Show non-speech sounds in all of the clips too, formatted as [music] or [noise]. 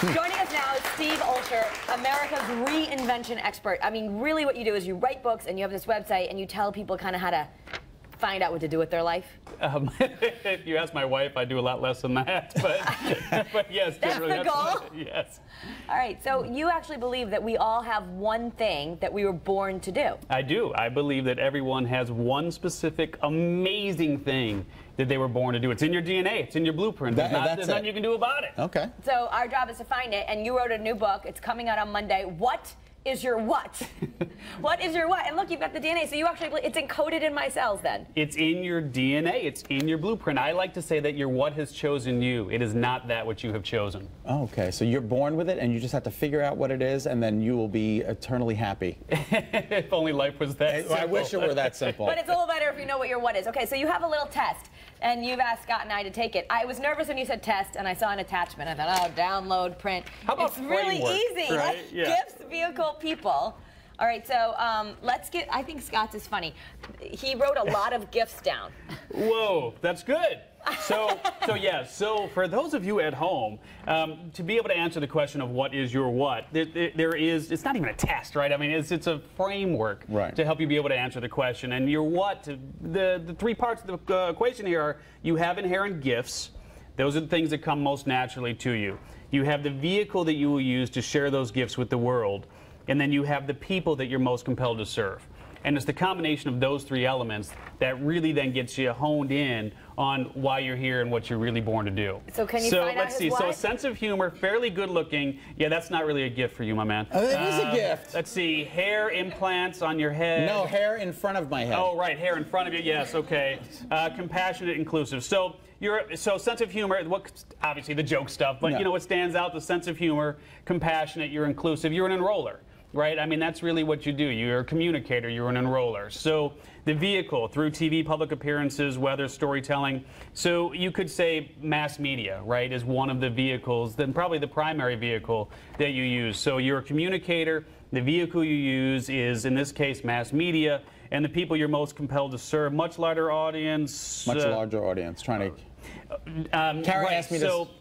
Joining us now is Steve Olsher, America's reinvention expert. I mean, really what you do is you write books and you have this website and you tell people kind of how to find out what to do with their life. Um, [laughs] if you ask my wife, I do a lot less than that. But, [laughs] but yes, That's generally, the goal? [laughs] yes. All right, so you actually believe that we all have one thing that we were born to do. I do. I believe that everyone has one specific amazing thing that they were born to do. It's in your DNA. It's in your blueprint. That- there's, not, that's there's nothing you can do about it. Okay. So our job is to find it, and you wrote a new book. It's coming out on Monday. What is your what? [laughs] what is your what? And look, you've got the DNA, so you actually, it's encoded in my cells then. It's in your DNA. It's in your blueprint. I like to say that your what has chosen you. It is not that which you have chosen. Oh, okay, so you're born with it, and you just have to figure out what it is, and then you will be eternally happy. [laughs] if only life was that I simple. wish it were that simple. But it's a little better if you know what your what is. Okay, so you have a little test, and you've asked Scott and I to take it. I was nervous when you said test, and I saw an attachment. I thought, oh, download, print. How about it's really easy. right? Like, Yeah. Gifts, vehicle, people. All right, so um, let's get. I think Scott's is funny. He wrote a lot of gifts down. Whoa, that's good. So, so yeah. So for those of you at home, um, to be able to answer the question of what is your what, there, there- there is. It's not even a test, right? I mean, it's it's a framework Right. to help you be able to answer the question. And your what, the the three parts of the uh, equation here are: you have inherent gifts. Those are the things that come most naturally to you. You have the vehicle that you will use to share those gifts with the world, and then you have the people that you're most compelled to serve. And it's the combination of those three elements that really then gets you honed in on why you're here and what you're really born to do. So can you So find let's his see. So a sense of humor, fairly good looking. Yeah, that's not really a gift for you, my man. Oh, it is a Um, gift. Let's see. Hair implants on your head. no hair in front of my head. Oh, right, hair in front of you. Yes, okay. Uh, compassionate, inclusive. So you're so sense of humor. What obviously the joke stuff, but No. you know what stands out: the sense of humor, compassionate. You're inclusive. You're an enroller. Right, I mean that's really what you do. You're a communicator. You're an enroller. So the vehicle through TV, public appearances, weather, storytelling. So you could say mass media, right, is one of the vehicles. Then probably the primary vehicle that you use. So you're a communicator. The vehicle you use is, in this case, mass media, and the people you're most compelled to serve. Much larger audience. Much uh, larger audience trying to. Um, Kara right, asked me so, this-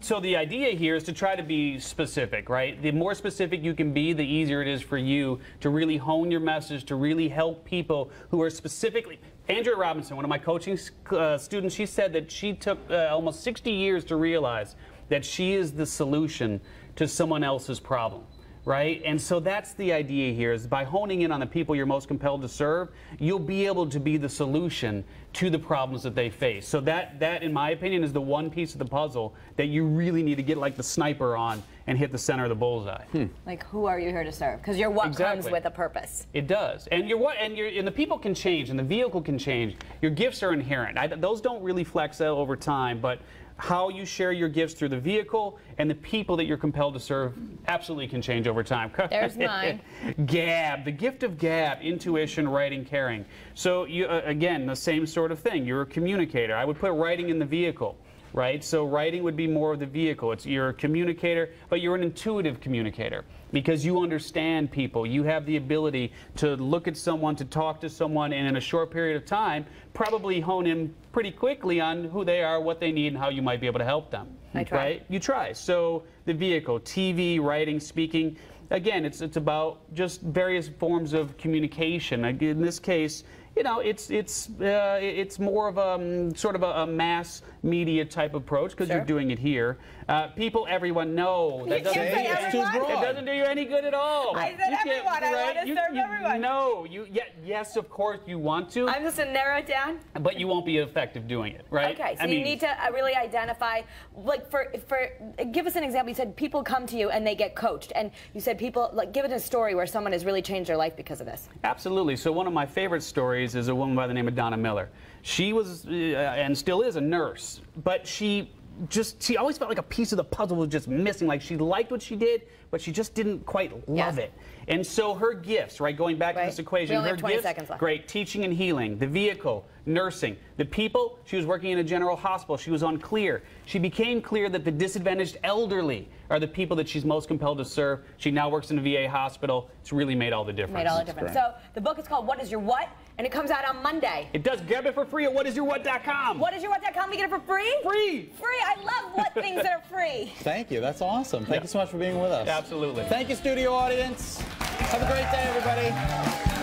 So the idea here is to try to be specific, right? The more specific you can be, the easier it is for you to really hone your message, to really help people who are specifically. Andrea Robinson, one of my coaching uh, students, she said that she took uh, almost 60 years to realize that she is the solution to someone else's problem right? And so that's the idea here is by honing in on the people you're most compelled to serve, you'll be able to be the solution to the problems that they face. So that that in my opinion is the one piece of the puzzle that you really need to get like the sniper on and hit the center of the bullseye. Hmm. Like, who are you here to serve? Because your what comes with a purpose. It does, and your what, and your, and the people can change, and the vehicle can change. Your gifts are inherent. I, those don't really flex out over time, but how you share your gifts through the vehicle and the people that you're compelled to serve absolutely can change over time. [laughs] There's mine. Gab, the gift of gab, intuition, writing, caring. So you uh, again, the same sort of thing. You're a communicator. I would put writing in the vehicle. Right, so writing would be more of the vehicle. It's you're a communicator, but you're an intuitive communicator because you understand people. You have the ability to look at someone, to talk to someone, and in a short period of time, probably hone in pretty quickly on who they are, what they need, and how you might be able to help them. I try. Right? You try. So the vehicle, TV, writing, speaking. Again, it's it's about just various forms of communication. In this case, you know, it's it's uh, it's more of a um, sort of a, a mass media type approach because Sure. you're doing it here. Uh, people, everyone know that You doesn't do you- it's too broad. it doesn't do you any good at all. I said You everyone. I wanna You- serve you- everyone. No, you yeah, yes, of course you want to, I'm just to narrow it down. but you won't be effective doing it, right? Okay, so I you mean, need to uh, really identify, like for for give us an example. You said people come to you and they get coached, and you said people like give it a story where someone has really changed their life because of this. Absolutely. So one of my favorite stories is a woman by the name of Donna Miller. She was uh, and still is a nurse, but she just she always felt like a piece of the puzzle was just missing. Like she liked what she did, but she just didn't quite love Yeah. it. And so her gifts, right, going back Right. to this equation, We only her have 20 gifts, seconds left. great teaching and healing. The vehicle, nursing. The people, she was working in a general hospital. She was unclear. She became clear that the disadvantaged elderly are the people that she's most compelled to serve. She now works in a VA hospital. It's really made all the difference. Made all the difference. So the book is called What Is Your What? And it comes out on Monday. It does. Grab it for free at whatisyourwhat.com. Whatisyourwhat.com. We get it for free? Free. Free. I love what things that are free. [laughs] Thank you. That's awesome. Thank Yeah. you so much for being with us. Absolutely. Thank you, studio audience. Have a great day, everybody.